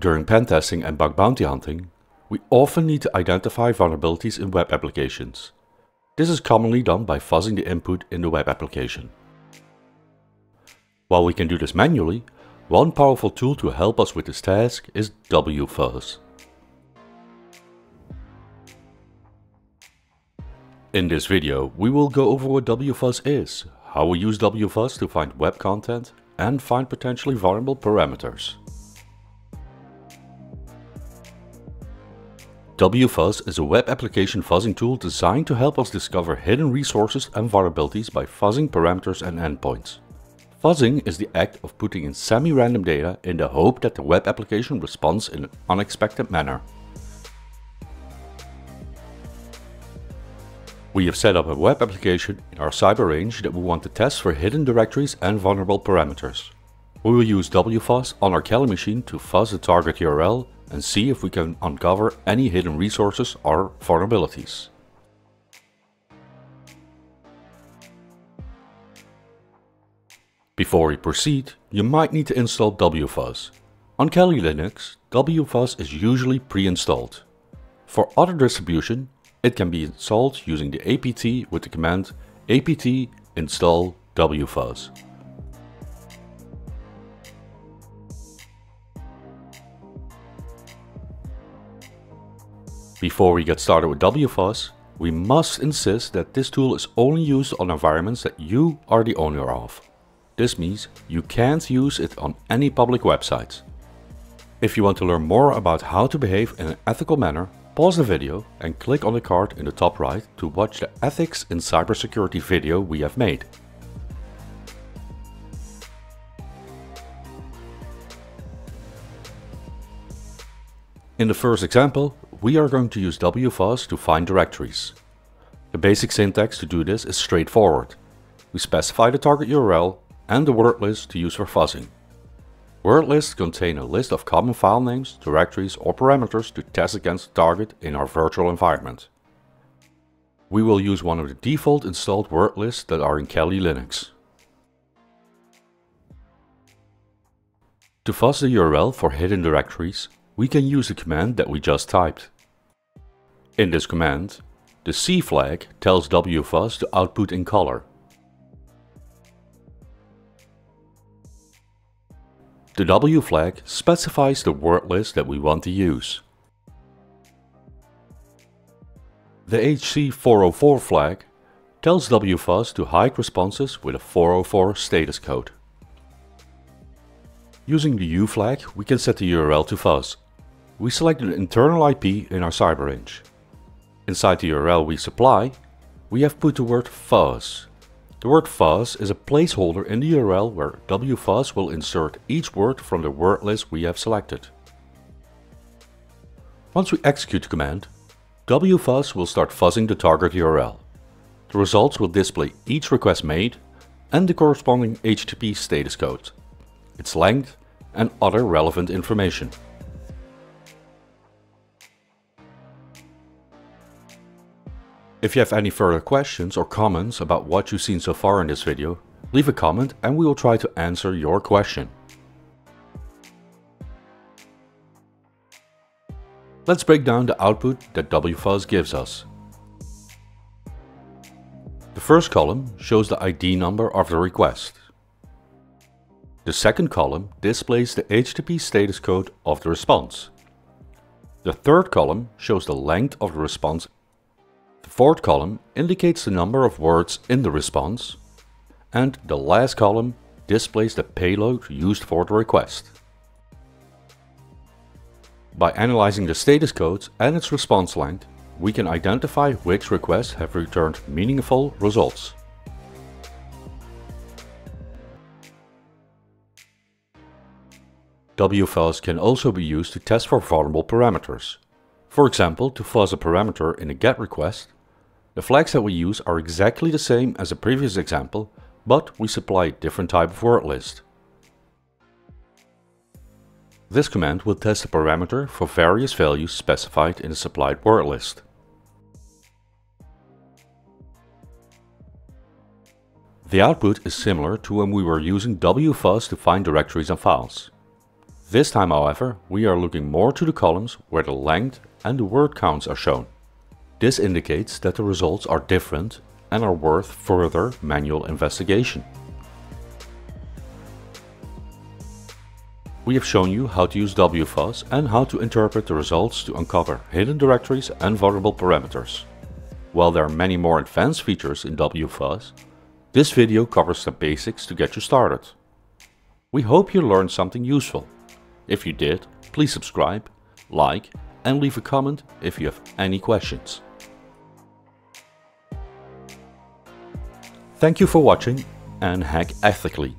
During pen testing and bug bounty hunting, we often need to identify vulnerabilities in web applications. This is commonly done by fuzzing the input in the web application. While we can do this manually, one powerful tool to help us with this task is wfuzz. In this video, we will go over what wfuzz is, how we use wfuzz to find web content, and find potentially vulnerable parameters. Wfuzz is a web application fuzzing tool designed to help us discover hidden resources and vulnerabilities by fuzzing parameters and endpoints. Fuzzing is the act of putting in semi-random data in the hope that the web application responds in an unexpected manner. We have set up a web application in our cyber range that we want to test for hidden directories and vulnerable parameters. We will use wfuzz on our Kali machine to fuzz the target URL and see if we can uncover any hidden resources or vulnerabilities. Before we proceed, you might need to install wfuzz. On Kali Linux, wfuzz is usually pre-installed. For other distribution, it can be installed using the apt with the command apt install wfuzz. Before we get started with wfuzz, we must insist that this tool is only used on environments that you are the owner of. This means you can't use it on any public websites. If you want to learn more about how to behave in an ethical manner, pause the video and click on the card in the top right to watch the Ethics in Cybersecurity video we have made. In the first example, we are going to use wfuzz to find directories. The basic syntax to do this is straightforward. We specify the target URL and the word list to use for fuzzing. Word lists contain a list of common file names, directories or parameters to test against the target in our virtual environment. We will use one of the default installed word lists that are in Kali Linux. To fuzz the URL for hidden directories, we can use the command that we just typed. In this command, the C flag tells wfuzz to output in color. The W flag specifies the word list that we want to use. The HC404 flag tells wfuzz to hide responses with a 404 status code. Using the U flag, we can set the URL to fuzz. We select an internal IP in our cyber range. Inside the URL we supply, we have put the word fuzz the word fuzz is a placeholder in the URL where wfuzz will insert each word from the word list we have selected. Once we execute the command, wfuzz will start fuzzing the target URL. The results will display each request made and the corresponding HTTP status code, its length and other relevant information. If you have any further questions or comments about what you've seen so far in this video, leave a comment and we will try to answer your question. Let's break down the output that wfuzz gives us. The first column shows the ID number of the request. The second column displays the HTTP status code of the response. The third column shows the length of the response fourth column indicates the number of words in the response, and the last column displays the payload used for the request. By analyzing the status codes and its response length, we can identify which requests have returned meaningful results. wfuzz can also be used to test for vulnerable parameters. For example, to fuzz a parameter in a GET request, the flags that we use are exactly the same as the previous example, but we supply a different type of word list. This command will test the parameter for various values specified in the supplied word list. The output is similar to when we were using wfuzz to find directories and files. This time however, we are looking more to the columns where the length and the word counts are shown. This indicates that the results are different and are worth further manual investigation. We have shown you how to use WFuzz and how to interpret the results to uncover hidden directories and vulnerable parameters. While there are many more advanced features in WFuzz, this video covers the basics to get you started. We hope you learned something useful. If you did, please subscribe, like and leave a comment if you have any questions. Thank you for watching and hack ethically.